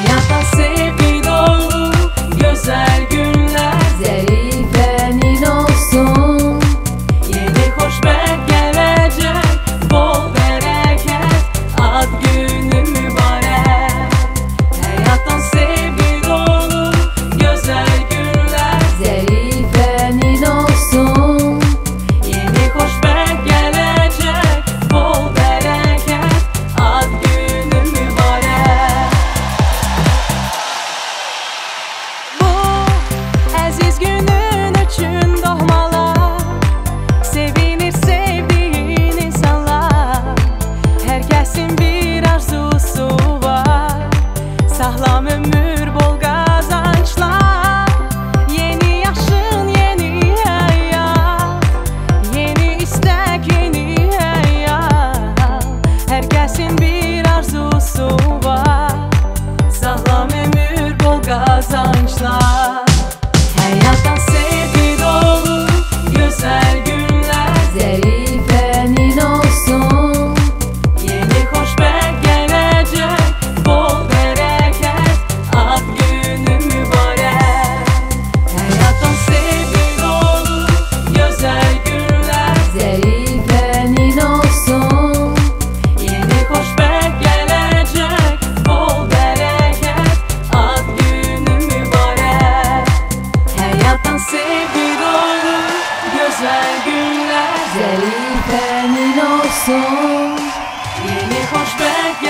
sonhar pra sempre. güzel günler Zelif ben inosun Yeni hoş belki